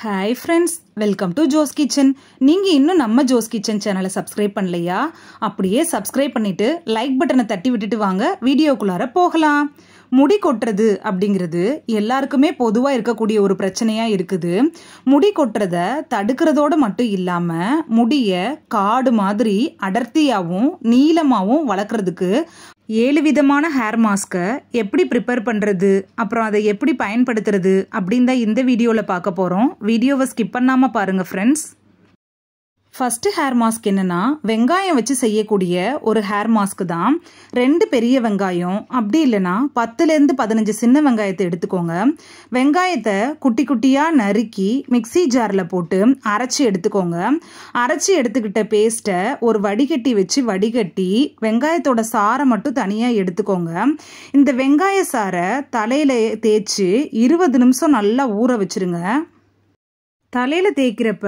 Hi friends welcome to Jo's kitchen நீங்கள் இன்னும் நம்ம ஜோஸ் கிச்சன் சேனலை சப்ஸ்கிரைப் பண்ணலையா? அப்படியே சப்ஸ்கிரைப் பண்ணிட்டு லைக் பட்டனை தட்டி விட்டுட்டு வாங்க. வீடியோக்குள்ளார போகலாம். முடி கொட்டுறது அப்படிங்கிறது எல்லாருக்குமே பொதுவாக இருக்கக்கூடிய ஒரு பிரச்சனையாக இருக்குது. முடி கொட்டுறத தடுக்கிறதோடு மட்டும் இல்லாமல் முடியை காடு மாதிரி அடர்த்தியாகவும் நீளமாகவும் வளர்க்குறதுக்கு ஏழு விதமான ஹேர் மாஸ்க்கை எப்படி ப்ரிப்பேர் பண்ணுறது அப்புறம் அதை எப்படி பயன்படுத்துறது? அப்படின்னு தான் இந்த வீடியோவில் பார்க்க போகிறோம் வீடியோவை ஸ்கிப் பண்ணாமல் பாருங்கள் ஃப்ரெண்ட்ஸ் ஃபஸ்ட்டு ஹேர் மாஸ்க் என்னென்னா வெங்காயம் வச்சு செய்யக்கூடிய ஒரு ஹேர் மாஸ்க் தான். ரெண்டு பெரிய வெங்காயம் அப்படி இல்லைன்னா பத்துலேருந்து பதினஞ்சு சின்ன வெங்காயத்தை எடுத்துக்கோங்க. வெங்காயத்தை குட்டி குட்டியாக நறுக்கி மிக்சி ஜாரில் போட்டு அரைச்சி எடுத்துக்கோங்க. அரைச்சி எடுத்துக்கிட்ட பேஸ்ட்டை ஒரு வடிகட்டி வச்சு வடிகட்டி வெங்காயத்தோட சாரை மட்டும் தனியாக எடுத்துக்கோங்க. இந்த வெங்காய சாரை தலையில் தேய்ச்சி இருபது நிமிஷம் நல்லா ஊற வச்சுருங்க. தலையில் தேய்க்கிறப்ப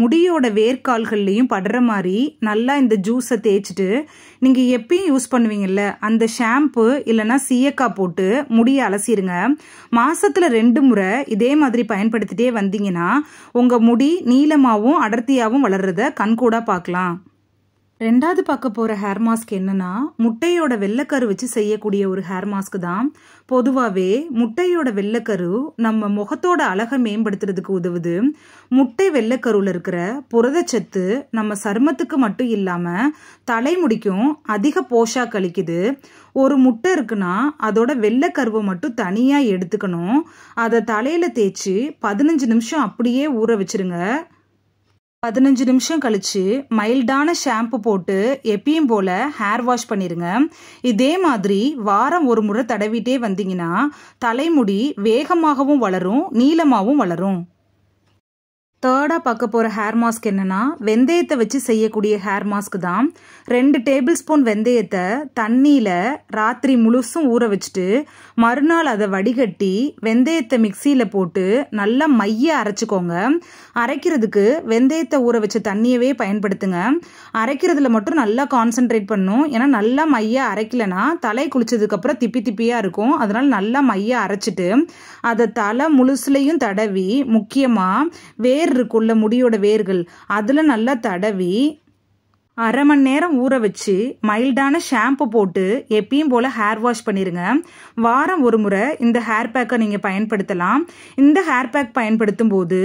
முடியோட வேர்க்கால்கள்லையும் படுற மாதிரி நல்லா இந்த ஜூஸை தேய்ச்சிட்டு நீங்கள் எப்பயும் யூஸ் பண்ணுவீங்கல்ல அந்த ஷாம்பு இல்லைன்னா சீயக்காய் போட்டு முடியை அலசிடுங்க மாதத்தில் ரெண்டு முறை இதே மாதிரி பயன்படுத்திட்டே வந்தீங்கன்னா உங்கள் முடி நீளமாகவும் அடர்த்தியாகவும் வளர்றத கண்கூடாக பார்க்கலாம். ரெண்டாவது பார்க்க போகிற ஹேர் மாஸ்க் என்னன்னா முட்டையோட வெள்ளைக்கரு வச்சு செய்யக்கூடிய ஒரு ஹேர் மாஸ்க் தான். பொதுவாகவே முட்டையோட வெள்ளைக்கரு நம்ம முகத்தோட அழகை மேம்படுத்துறதுக்கு உதவுது. முட்டை வெள்ளைக்கருவில் இருக்கிற புரதச்சத்து நம்ம சருமத்துக்கு மட்டும் இல்லாமல் தலைமுடிக்கும் அதிக போஷாக் கழிக்குது ஒரு முட்டை இருக்குன்னா அதோட வெள்ளைக்கருவை மட்டும் தனியாக எடுத்துக்கணும். அதை தலையில் தேய்ச்சி பதினஞ்சு நிமிஷம் அப்படியே ஊற வச்சிருங்க. பதினஞ்சு நிமிஷம் கழிச்சு மைல்டான ஷாம்பு போட்டு எப்பயும் போல ஹேர் வாஷ் பண்ணிருங்க. இதே மாதிரி வாரம் ஒரு முறை தடவிட்டே வந்தீங்கன்னா தலைமுடி வேகமாகவும் வளரும் நீளமாகவும் வளரும். தேர்டாக பார்க்க போகிற ஹேர் மாஸ்க் என்னென்னா வெந்தயத்தை வச்சு செய்யக்கூடிய ஹேர் மாஸ்க் தான். ரெண்டு டேபிள் ஸ்பூன் வெந்தயத்தை தண்ணியில் ராத்திரி முழுசும் ஊற வச்சுட்டு மறுநாள் அதை வடிகட்டி வெந்தயத்தை மிக்சியில் போட்டு நல்லா மைய அரைச்சிக்கோங்க. அரைக்கிறதுக்கு வெந்தயத்தை ஊற வச்ச தண்ணியவே பயன்படுத்துங்க. அரைக்கிறதுல மட்டும் நல்லா கான்சென்ட்ரேட் பண்ணும். ஏன்னா நல்லா மைய அரைக்கலைன்னா தலை குளிச்சதுக்கப்புறம் திப்பி திப்பியாக இருக்கும். அதனால் நல்லா மைய அரைச்சிட்டு அதை தலை முழுசுலையும் தடவி முக்கியமாக வேர் இருக்குள்ள முடியோட வேர்கள். அதில் நல்லா தடவி அரை மணி நேரம் ஊற வச்சு மைல்டான ஷாம்பு போட்டு எப்பயும் போல் ஹேர் வாஷ் பண்ணிடுங்க வாரம் ஒரு முறை இந்த ஹேர் பேக்கை நீங்கள் பயன்படுத்தலாம். இந்த ஹேர் பேக் பயன்படுத்தும் போது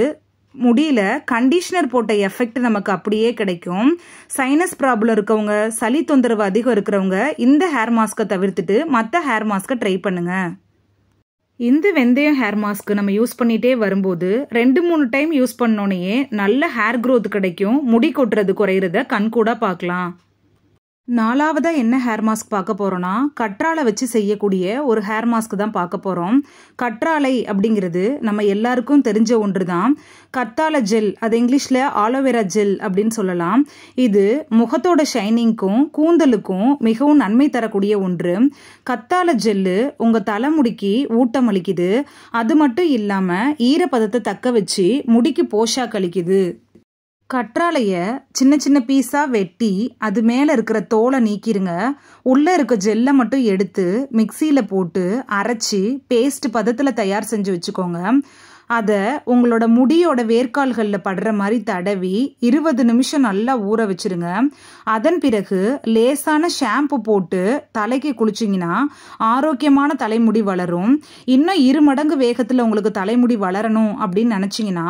முடியல கண்டிஷனர் போட்ட எஃபெக்ட் நமக்கு அப்படியே கிடைக்கும். சைனஸ் ப்ராப்ளம் இருக்கவங்க சளி தொந்தரவு அதிகம் இருக்கிறவங்க இந்த ஹேர் மாஸ்க்கை தவிர்த்துட்டு மற்ற ஹேர் மாஸ்க்கை ட்ரை பண்ணுங்கள் இந்த வெந்தயம் ஹேர் மாஸ்க் நம்ம யூஸ் பண்ணிட்டே வரும்போது ரெண்டு மூணு டைம் யூஸ் பண்ணோன்னே நல்ல ஹேர் க்ரோத் கிடைக்கும். முடி கொட்டுறது குறையிறத கண்கூடாக பார்க்கலாம். நாலாவதாக என்ன ஹேர் மாஸ்க் பார்க்க போகிறோன்னா கற்றாழை வச்சு செய்யக்கூடிய ஒரு ஹேர் மாஸ்க் தான் பார்க்க போகிறோம் கற்றாழை அப்படிங்கிறது நம்ம எல்லாருக்கும் தெரிஞ்ச ஒன்று தான் கத்தாழை ஜெல் அது இங்கிலீஷில் ஆலோவேரா ஜெல் அப்படின்னு சொல்லலாம். இது முகத்தோட ஷைனிங்க்கும் கூந்தலுக்கும் மிகவும் நன்மை தரக்கூடிய ஒன்று. கத்தாழை ஜெல்லு உங்கள் தலைமுடிக்கு ஊட்டம் அளிக்குது. அது மட்டும் இல்லாமல் ஈரப்பதத்தை தக்க வச்சு முடிக்கு போஷாக் கழிக்குது கற்றாழைய சின்ன சின்ன பீஸாக வெட்டி அது மேலே இருக்கிற தோலை நீக்கிருங்க. உள்ளே இருக்க ஜெல்லை மட்டும் எடுத்து மிக்சியில் போட்டு அரைச்சி பேஸ்ட் பதத்தில் தயார் செஞ்சு வச்சுக்கோங்க. அதை உங்களோட முடியோட வேர்க்கால்களில் படுற மாதிரி தடவி இருபது நிமிஷம் நல்லா ஊற வச்சிருங்க. அதன் பிறகு லேசான ஷாம்பு போட்டு தலைக்கு குளிச்சிங்கன்னா ஆரோக்கியமான தலைமுடி வளரும். இன்னும் இரு மடங்கு வேகத்தில் உங்களுக்கு தலைமுடி வளரணும் அப்படின்னு நினச்சிங்கன்னா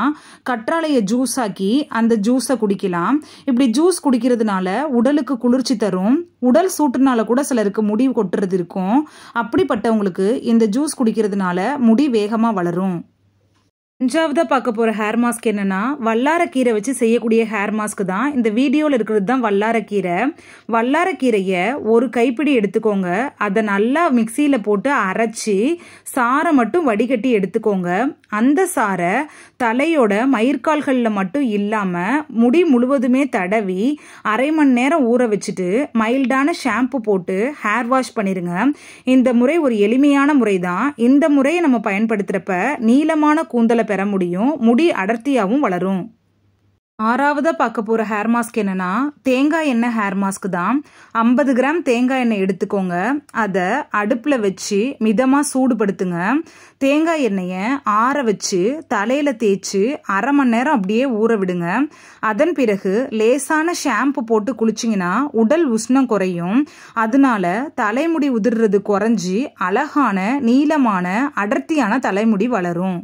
கற்றாழையை ஜூஸ் ஆக்கி அந்த ஜூஸை குடிக்கலாம். இப்படி ஜூஸ் குடிக்கிறதுனால உடலுக்கு குளிர்ச்சி தரும். உடல் சூட்டுனால கூட சிலருக்கு முடி கொட்டுறது இருக்கும். அப்படிப்பட்டவங்களுக்கு இந்த ஜூஸ் குடிக்கிறதுனால முடி வேகமாக வளரும். அஞ்சாவதாக பார்க்க போகிற ஹேர் மாஸ்க் என்னென்னா வல்லாரக்கீரை வச்சு செய்யக்கூடிய ஹேர் மாஸ்க் தான். இந்த வீடியோவில் இருக்கிறது தான் வல்லாரக்கீரை வல்லாரக்கீரையை ஒரு கைப்பிடி எடுத்துக்கோங்க. அதை நல்லா மிக்சியில் போட்டு அரைச்சி சாரை மட்டும் வடிகட்டி எடுத்துக்கோங்க. அந்த சாரை தலையோட மயிர்கால்களில் மட்டும் இல்லாமல் முடி முழுவதுமே தடவி அரை மணி நேரம் ஊற வச்சுட்டு மைல்டான ஷாம்பு போட்டு ஹேர் வாஷ் பண்ணிடுங்க இந்த முறை ஒரு எளிமையான முறை தான். இந்த முறையை நம்ம பயன்படுத்துகிறப்ப நீளமான கூந்தலை பெற முடியும். முடி அடர்த்தியாகவும் வளரும். ஆறாவதாக பார்க்க போகிற ஹேர் மாஸ்க் என்னன்னா தேங்காய் எண்ணெய் ஹேர் மாஸ்க் தான். ஐம்பது கிராம் தேங்காய் எண்ணெய் எடுத்துக்கோங்க. அதை அடுப்பில் வச்சு மிதமாக சூடுபடுத்துங்க. தேங்காய் எண்ணெயை ஆற வச்சு தலையில் தேய்ச்சி அரை மணி நேரம் அப்படியே ஊற விடுங்க. அதன் பிறகு லேசான ஷாம்பு போட்டு குளிச்சிங்கன்னா உடல் உஷ்ணம் குறையும். அதனால தலைமுடி உதிர்றது குறைஞ்சி அழகான நீளமான அடர்த்தியான தலைமுடி வளரும்.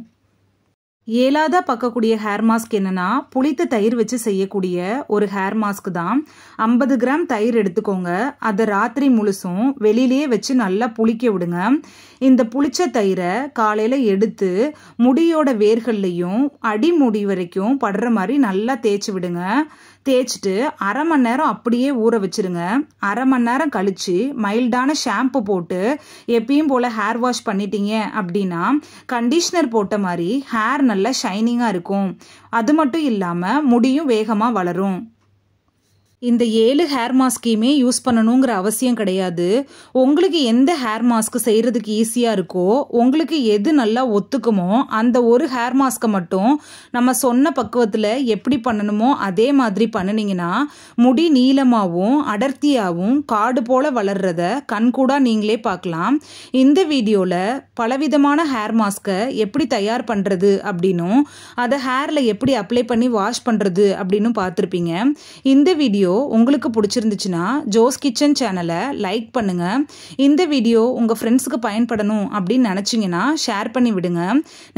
ஏழாவதாக பார்க்கக்கூடிய ஹேர் மாஸ்க் என்னன்னா புளித்த தயிர் வச்சு செய்யக்கூடிய ஒரு ஹேர் மாஸ்க் தான். ஐம்பது கிராம் தயிர் எடுத்துக்கோங்க. அதை ராத்திரி முழுசும் வெளியிலேயே வச்சு நல்லா புளிக்க விடுங்க. இந்த புளிச்ச தயிரை காலையில் எடுத்து முடியோட வேர்கள்லையும் அடிமுடி வரைக்கும் படுற மாதிரி நல்லா தேய்ச்சி விடுங்க. தேய்ச்சிட்டு அரை மணி நேரம் அப்படியே ஊற வச்சிருங்க. அரை மணி நேரம் கழிச்சு மைல்டான ஷாம்பு போட்டு எப்பயும் போல் ஹேர் வாஷ் பண்ணிட்டீங்க அப்படின்னா கண்டிஷ்னர் போட்ட மாதிரி ஹேர் நல்லா ஷைனிங்காக இருக்கும். அது மட்டும் இல்லாமல் முடியும் வேகமாக வளரும். இந்த ஏழு ஹேர் மாஸ்கையுமே யூஸ் பண்ணணுங்கிற அவசியம் கிடையாது. உங்களுக்கு எந்த ஹேர் மாஸ்க் செய்கிறதுக்கு ஈஸியாக இருக்கோ உங்களுக்கு எது நல்லா ஒத்துக்குமோ அந்த ஒரு ஹேர் மாஸ்க்கை மட்டும் நம்ம சொன்ன பக்குவத்தில் எப்படி பண்ணணுமோ அதே மாதிரி பண்ணினீங்கன்னா முடி நீளமாகவும் அடர்த்தியாகவும் காடு போல் வளர்றத கண்கூடாக நீங்களே பார்க்கலாம். இந்த வீடியோவில் பலவிதமான ஹேர் மாஸ்க்கை எப்படி தயார் பண்ணுறது அப்படின்னும் அதை ஹேரில் எப்படி அப்ளை பண்ணி வாஷ் பண்ணுறது அப்படின்னு பார்த்துருப்பீங்க. இந்த வீடியோ வீடியோ உங்களுக்கு பிடிச்சிருந்துச்சுன்னா ஜோஸ் கிச்சன் சேனலை லைக் பண்ணுங்க. இந்த வீடியோ உங்கள் ஃப்ரெண்ட்ஸுக்கு பயன்படணும் அப்படின்னு நினச்சிங்கன்னா ஷேர் பண்ணி விடுங்க.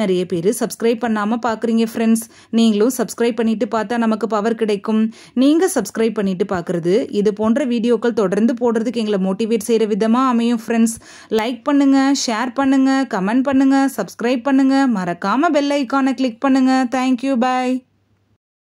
நிறைய பேர் சப்ஸ்கிரைப் பண்ணாமல் பார்க்குறீங்க ஃப்ரெண்ட்ஸ் நீங்களும் சப்ஸ்கிரைப் பண்ணிட்டு பார்த்தா நமக்கு பவர் கிடைக்கும். நீங்கள் சப்ஸ்கிரைப் பண்ணிட்டு பார்க்குறது இது போன்ற வீடியோக்கள் தொடர்ந்து போடுறதுக்கு எங்களை மோட்டிவேட் செய்கிற விதமாக அமையும் ஃப்ரெண்ட்ஸ் லைக் பண்ணுங்க ஷேர் பண்ணுங்க கமெண்ட் பண்ணுங்க சப்ஸ்கிரைப் பண்ணுங்க. மறக்காம பெல் ஐக்கானை கிளிக் பண்ணுங்க. Thank you bye